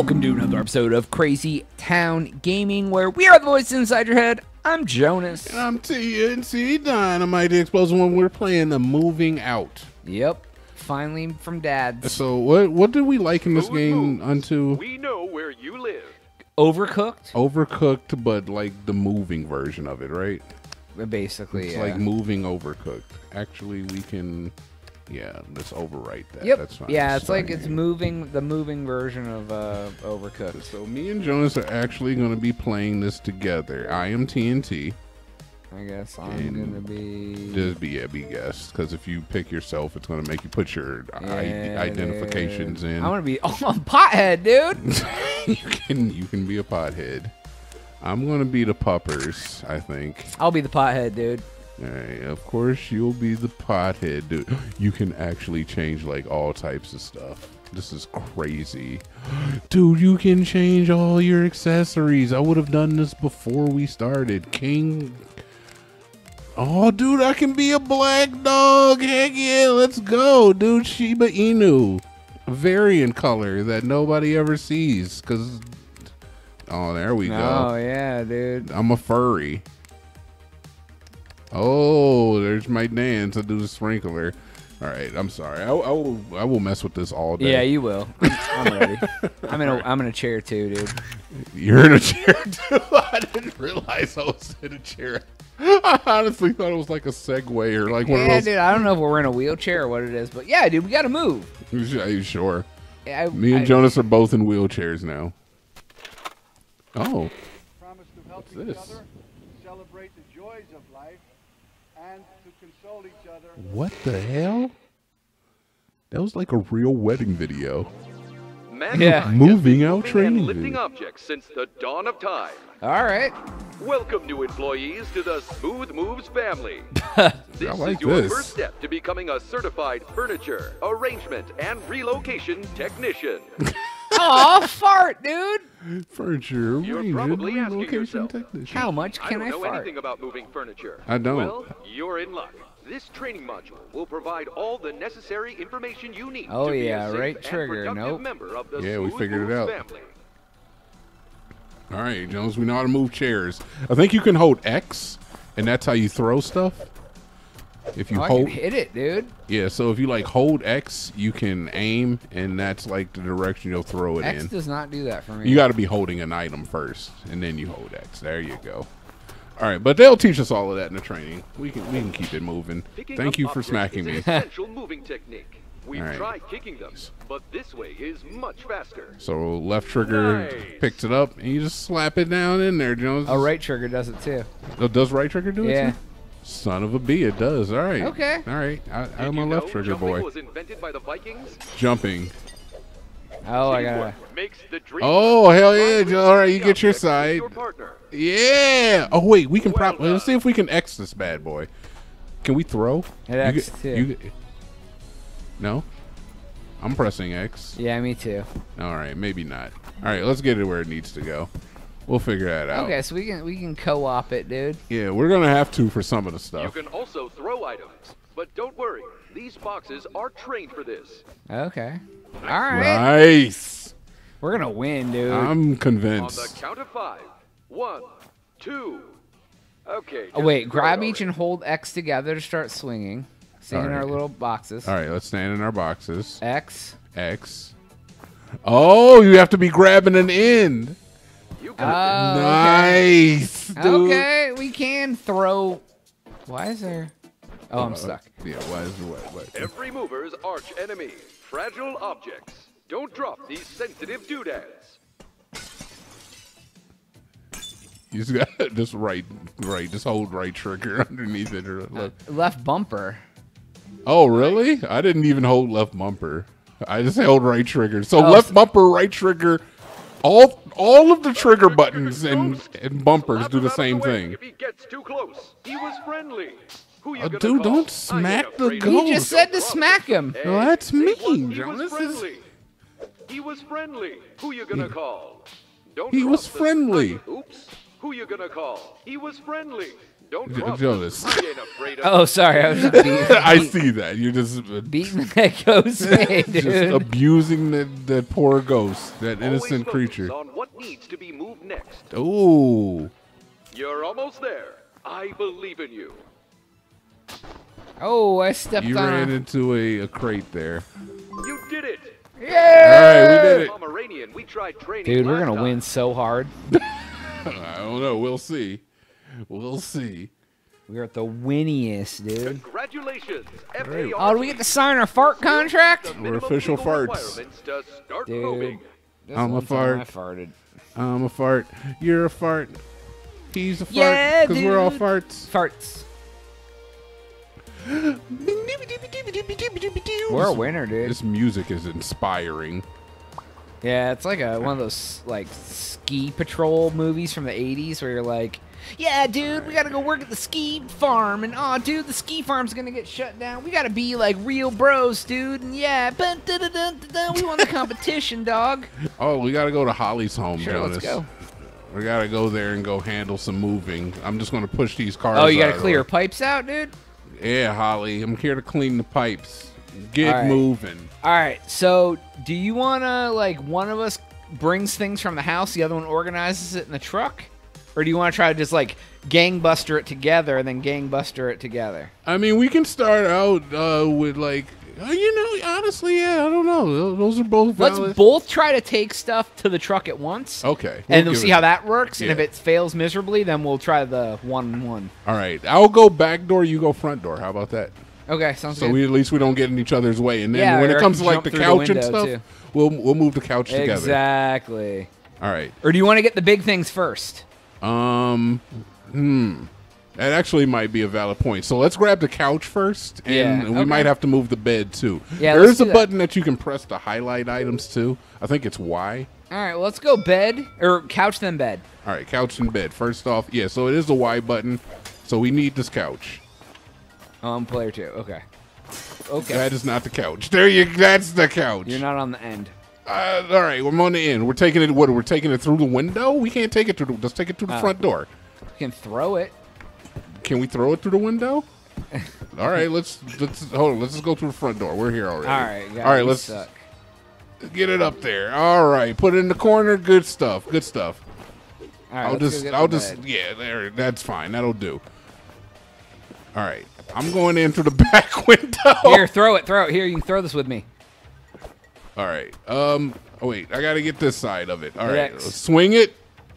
Welcome to another episode of Crazy Town Gaming, where we are the voice inside your head. I'm Jonas. And I'm TNT Dinomight, the explosion when we're playing the Moving Out. Yep, finally from Dad's. So what what did we like in this Food game moves. unto We know where you live. Overcooked, Overcooked, but like the moving version of it, right? basically. It's yeah. like moving Overcooked. Actually, we can, yeah, let's overwrite that. Yep. That's fine. Yeah, it's like it's moving the moving version of uh, Overcooked. So me and Jonas are actually going to be playing this together. I am TNT. I guess I'm gonna be. Just be yeah, be guest. Because if you pick yourself, it's going to make you put your I- Yeah, identifications dude. in. I want to be. Oh, I'm pothead, dude. you can you can be a pothead. I'm gonna be the puppers, I think. I'll be the pothead, dude. Alright, of course you'll be the pothead, dude. You can actually change like all types of stuff. This is crazy. Dude, you can change all your accessories. I would have done this before we started. King Oh dude, I can be a black dog. Heck yeah, let's go, dude. Shiba Inu. A variant color that nobody ever sees. Cause Oh, there we go. Oh yeah, dude. I'm a furry. Oh, there's my dance. I do the sprinkler. All right, I'm sorry. I, I will. I will mess with this all day. Yeah, you will. I'm ready. I'm in a. I'm in a chair too, dude. You're in a chair too. I didn't realize I was in a chair. I honestly thought it was like a Segway or like one Yeah, of dude. I don't know if we're in a wheelchair or what it is, but yeah, dude, we gotta move. those. Are you sure? I, Me and I- Jonas are both in wheelchairs now. Oh, promise to help What's each this? other, celebrate the joys of life, what the hell? That was like a real wedding video. Mankind Yeah. has Moving been out training and lifting objects since the dawn of time. All right. Welcome, new employees, to the Smooth Moves family. This I like is your this. first step to becoming a certified furniture, arrangement, and relocation technician. Oh, fart, dude. Furniture You're arrangement probably asking relocation technician. How much I can don't I, know fart? anything about moving furniture. I don't. Well, you're in luck. This training module will provide all the necessary information you need Oh, to be yeah, a safe right and trigger, productive nope. member of the Yeah, we figured it out. family. All right, Jones, we know how to move chairs. I think you can hold X, and that's how you throw stuff. If you Oh, I can hold, hit it, dude. yeah. So if you like hold X, you can aim, and that's like the direction you'll throw it X in. does not do that for me. You got to be holding an item first, and then you hold X. There you go. All right, but they'll teach us all of that in the training. We can we can keep it moving. Picking Thank you for smacking me. essential moving technique. We've All right. tried kicking them, but this way is much faster. So left trigger Nice. picks it up, and you just slap it down in there, Jones. Oh, right trigger does it too. Oh, does right trigger do it? Yeah. too? Son of a bee, it does. All right. Okay. All right. I, Did I'm you a know left trigger boy. was invented by the Vikings? Jumping. Oh, I gotta. Teamwork makes the dream Oh hell yeah! All right, you get your side. Your partner. Yeah. Oh wait, we can Well probably let's see if we can X this bad boy. Can we throw? Hit You X get- too. you no. I'm pressing X. Yeah, me too. All right, maybe not. All right, let's get it where it needs to go. We'll figure that out. Okay, so we can we can co-op it, dude. Yeah, we're gonna have to for some of the stuff. You can also throw items, but don't worry. These boxes are trained for this. Okay. All right. Nice. We're gonna win, dude. I'm convinced. On the count of five. One, two. Okay. oh, wait, grab it each and hold X together to start swinging. Stand in our little boxes. All right, let's stand in our boxes. X. X. Oh, you have to be grabbing an end. You Oh, got okay. Nice, dude. Okay, we can throw. Why is there? Oh, I'm uh, stuck. Yeah, why is what? what? Every mover's arch enemy. Fragile objects. Don't drop these sensitive doodads. You just got just right, right. Just hold right trigger underneath it. Uh, or left. Left bumper. Oh, really? I didn't even hold left bumper. I just held right trigger. So Oh, left so- bumper, right trigger. All all of the trigger buttons and and bumpers do the same thing. If he gets too close, he was friendly. Who you Oh, dude, call? don't smack the ghost. He just said to smack him. Hey, Well, that's say what? mean, He John. was This is- friendly. He was friendly. Who you gonna call? Don't He was the- friendly. Oops. Who you gonna call? He was friendly. Don't J- drop Jonas. them. We ain't afraid of Oh, sorry. I was just beating, I see that. You're just uh, beating that ghost just abusing that that poor ghost, that innocent creature. on what needs to be moved next. Ooh. You're almost there. I believe in you. Oh, I stepped You on. ran into a, a crate there. You did it. Yeah. right, we did it. Pomeranian, we tried training. Dude, we're gonna win so hard. I don't know. We'll see. We'll see. We're at the winniest, dude. Congratulations. Right. Oh, do we get to sign our fart contract? We're official farts. to start Dude. This I'm a fart. I farted. I'm a fart. You're a fart. He's a fart. Yeah, Because we're all farts. Farts. We're a winner, dude. This music is inspiring. Yeah, it's like a one of those like ski patrol movies from the '80s where you're like, "Yeah, dude, we gotta go work at the ski farm," and "Oh, dude, the ski farm's gonna get shut down. We gotta be like real bros, dude." And yeah, we won the competition, dog. Oh, we got to go to Holly's home, Sure, Jonas. let's go. We got to go there and go handle some moving. I'm just going to push these cars. Oh, you gotta clear pipes out, dude. Yeah, Holly. I'm here to clean the pipes. Get All right. moving. All right, so do you wanna like one of us brings things from the house, the other one organizes it in the truck, or do you want to try to just like gangbuster it together and then gangbuster it together? I mean, we can start out uh, with like, uh, you know, honestly, yeah, I don't know. Those are both Let's both try to take stuff to the truck at once. okay, and we'll we'll see how that works. And if it fails miserably, then we'll try the one one. All right, I'll go back door. You go front door. How about that? Okay, sounds So good. we at least we don't get in each other's way. And then Yeah, when it comes to like the through the couch and stuff, too. we'll we'll move the couch together. exactly. All right. Or do you want to get the big things first? Um, hmm. That actually might be a valid point. So let's grab the couch first, and Yeah, we might have to move the bed too. Yeah, there a that. button that you can press to highlight items too. I think it's Y. All right, well, let's go bed or couch then bed. All right, couch and bed. First off, yeah. So it is the Y button. So we need this couch. I'm player two. Okay. Okay. That is not the couch. There you. That's the couch. You're not on the end. Uh, all right, we're on the end. We're taking it. What? We're taking it through the window. We can't take it through. The, let's take it through the Oh. front door. You can throw it. Can we throw it through the window? All right, let's let's hold on. Let's just go through the front door. We're here already. All right. guys, all right. Let's Suck. get it up there. All right, put it in the corner. Good stuff. Good stuff. All right, I'll just I'll just bed. yeah. There. That's fine. That'll do. All right. I'm going in through the back window. Here, throw it. Throw it. Here, you can throw this with me. All right. Um. Oh wait. I gotta get this side of it. All right. Swing it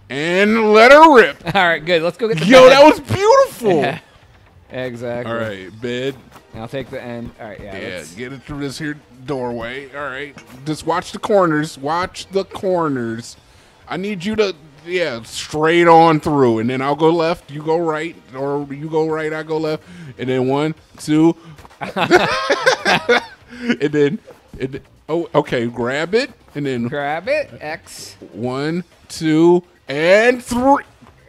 and let her rip. All right, good. Let's go get the Yo, bed. that was beautiful. Yeah. Exactly. All right, bed. I'll take the end. All right, yeah. Yeah, let's- get it through this here doorway. All right, just watch the corners. Watch the corners. I need you to, yeah, straight on through, and then I'll go left. You go right, or you go right. I go left, and then one, two, and then, and oh, okay, grab it, and then Grab it. X. one, two, and three.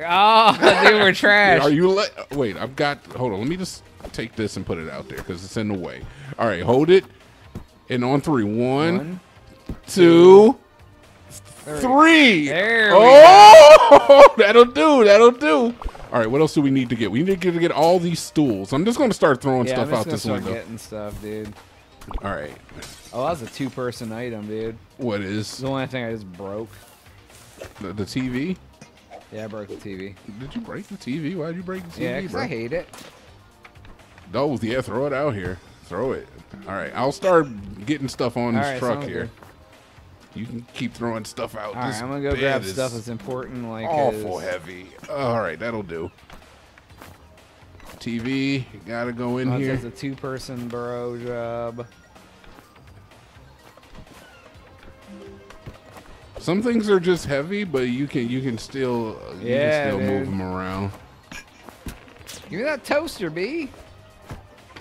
Oh, dude, we're trash. Are you let? Wait, I've got. Hold on. Let me just take this and put it out there because it's in the way. All right, hold it. And on three. One, One, two, three. Three. There oh, that'll do. That'll do. All right, what else do we need to get? We need to get, to get all these stools. I'm just going to start throwing Yeah, I'm stuff just out gonna this start window. getting stuff, dude. All right. Oh, that was a two-person item, dude. What is? The only thing I just broke. the, the TV? Yeah, I broke the TV. Did you break the TV? Why did you break the TV, Yeah, 'cause bro? I hate it. Oh, yeah, throw it out here. Throw it. All right, I'll start getting stuff on All this right, truck here. good. You can keep throwing stuff out. All right, This I'm gonna go grab stuff that's important, like awful his- heavy. All right, that'll do. TV, gotta go in Oh, here. says a two-person bro job. Some things are just heavy, but you can you can still you Yeah, can still move them around. Give me that toaster, B.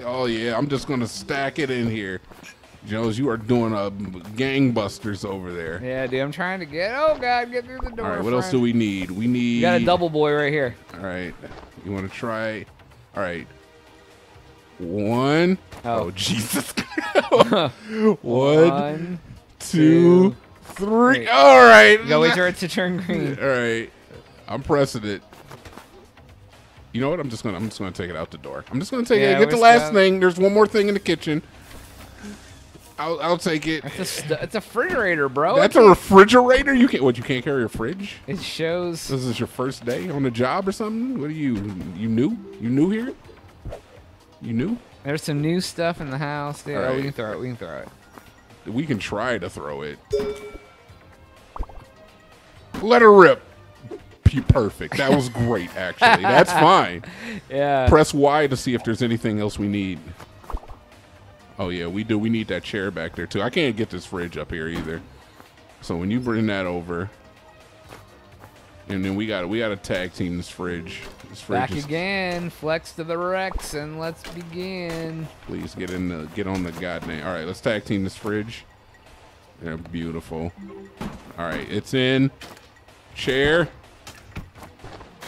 Oh yeah, I'm just gonna stack it in here. Jones, you are doing a gangbusters over there. Yeah, dude, I'm trying to get. Oh God, get through the door. All right, what else do we need? We need. You got a double boy right here. All right, you want to try? All right, one. Oh. Oh, Jesus! One, One, two, three. three. All right. Go wait for it to turn green. All right, I'm pressing it. You know what? I'm just gonna I'm just gonna take it out the door. I'm just gonna take Yeah, it. Get the last thing. There's one more thing in the kitchen. I'll I'll take it. It's a, it's a refrigerator, bro. That's a refrigerator. You can't. What? You can't carry a fridge? It shows. This is your first day on the job or something? What are you? You new? You new here? You new? There's some new stuff in the house. Dude. Oh, we can throw it. We can throw it. We can try to throw it. Let her rip. Perfect. That was great, actually. That's fine. Yeah. Press Y to see if there's anything else we need. Oh yeah, we do. We need that chair back there too. I can't get this fridge up here either. So when you bring that over, and then we got we got to tag team this fridge. This fridge Back is again. Flex to the Rex, and let's begin. please get in the get on the goddamn. All right, let's tag team this fridge. Yeah, beautiful. All right, it's in. Chair.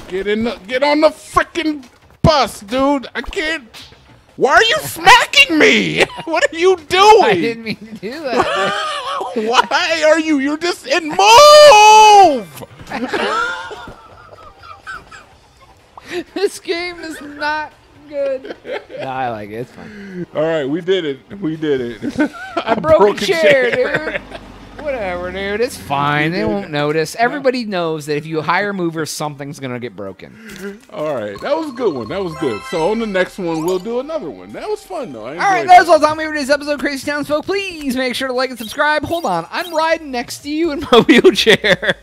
Get in the get on the freaking bus, dude. I can't. Why are you smacking me? What are you doing? I didn't mean to do that. Why are you? You're just in move. this game is not good. Nah, I like it. It's fun. All right, we did it. We did it. I broke, a chair, dude. Whatever, dude. It's fine. They won't notice. Everybody knows that if you hire movers, something's gonna get broken. All right, that was a good one. That was good. So on the next one, we'll do another one. That was fun though. All right, enjoyed that it. was all the time we have for today's episode of Crazy Townsfolk. Please make sure to like and subscribe. Hold on, I'm riding next to you in my wheelchair.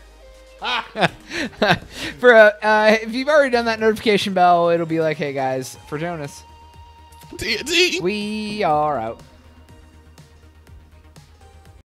for uh, uh, if you've already done that notification bell, it'll be like, "Hey guys, for Jonas, we are out."